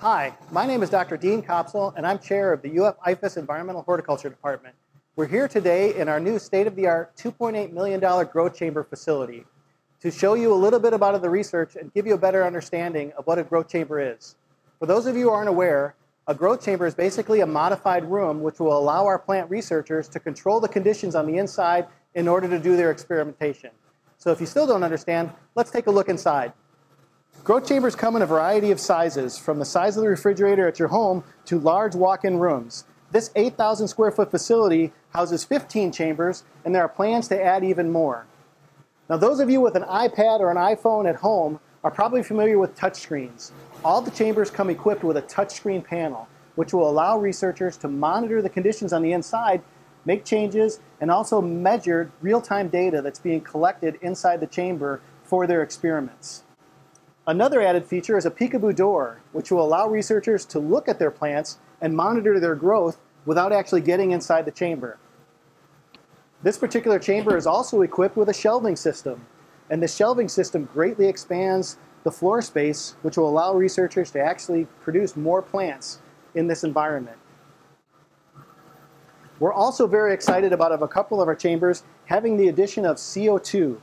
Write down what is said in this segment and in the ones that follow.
Hi, my name is Dr. Dean Kopsell, and I'm chair of the UF IFAS Environmental Horticulture Department. We're here today in our new state-of-the-art $2.8 million growth chamber facility to show you a little bit about the research and give you a better understanding of what a growth chamber is. For those of you who aren't aware, a growth chamber is basically a modified room which will allow our plant researchers to control the conditions on the inside in order to do their experimentation. So if you still don't understand, let's take a look inside. Growth chambers come in a variety of sizes, from the size of the refrigerator at your home to large walk-in rooms. This 8,000 square foot facility houses 15 chambers, and there are plans to add even more. Now those of you with an iPad or an iPhone at home are probably familiar with touchscreens. All the chambers come equipped with a touchscreen panel, which will allow researchers to monitor the conditions on the inside, make changes, and also measure real-time data that's being collected inside the chamber for their experiments. Another added feature is a peekaboo door, which will allow researchers to look at their plants and monitor their growth without actually getting inside the chamber. This particular chamber is also equipped with a shelving system, and the shelving system greatly expands the floor space, which will allow researchers to actually produce more plants in this environment. We're also very excited about a couple of our chambers having the addition of CO2,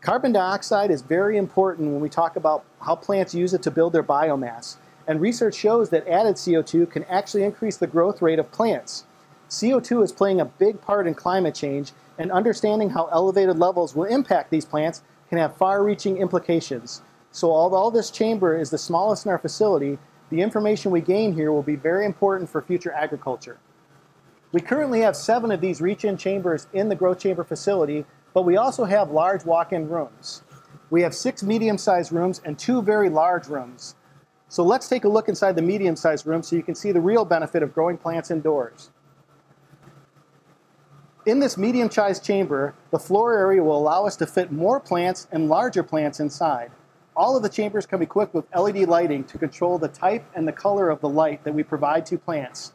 Carbon dioxide is very important when we talk about how plants use it to build their biomass. And research shows that added CO2 can actually increase the growth rate of plants. CO2 is playing a big part in climate change, and understanding how elevated levels will impact these plants can have far-reaching implications. So although this chamber is the smallest in our facility, the information we gain here will be very important for future agriculture. We currently have seven of these reach-in chambers in the growth chamber facility, but we also have large walk-in rooms. We have six medium-sized rooms and two very large rooms. So let's take a look inside the medium-sized room so you can see the real benefit of growing plants indoors. In this medium-sized chamber, the floor area will allow us to fit more plants and larger plants inside. All of the chambers come equipped with LED lighting to control the type and the color of the light that we provide to plants.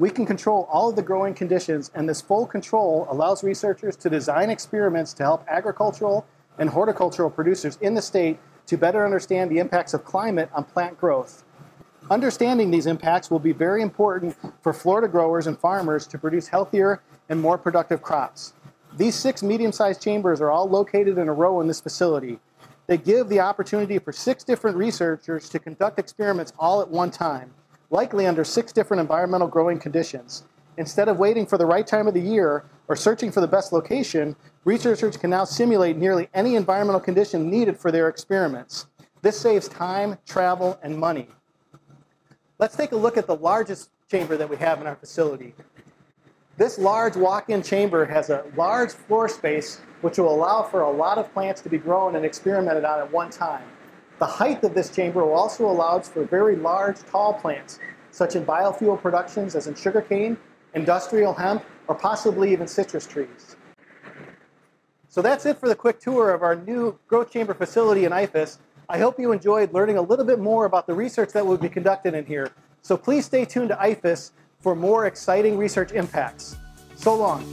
We can control all of the growing conditions, and this full control allows researchers to design experiments to help agricultural and horticultural producers in the state to better understand the impacts of climate on plant growth. Understanding these impacts will be very important for Florida growers and farmers to produce healthier and more productive crops. These six medium-sized chambers are all located in a row in this facility. They give the opportunity for six different researchers to conduct experiments all at one time likely under six different environmental growing conditions. Instead of waiting for the right time of the year or searching for the best location, researchers can now simulate nearly any environmental condition needed for their experiments. This saves time, travel, and money. Let's take a look at the largest chamber that we have in our facility. This large walk-in chamber has a large floor space which will allow for a lot of plants to be grown and experimented on at one time. The height of this chamber also allows for very large, tall plants, such in biofuel productions as in sugarcane, industrial hemp, or possibly even citrus trees. So that's it for the quick tour of our new growth chamber facility in IFAS. I hope you enjoyed learning a little bit more about the research that will be conducted in here. So please stay tuned to IFAS for more exciting research impacts. So long.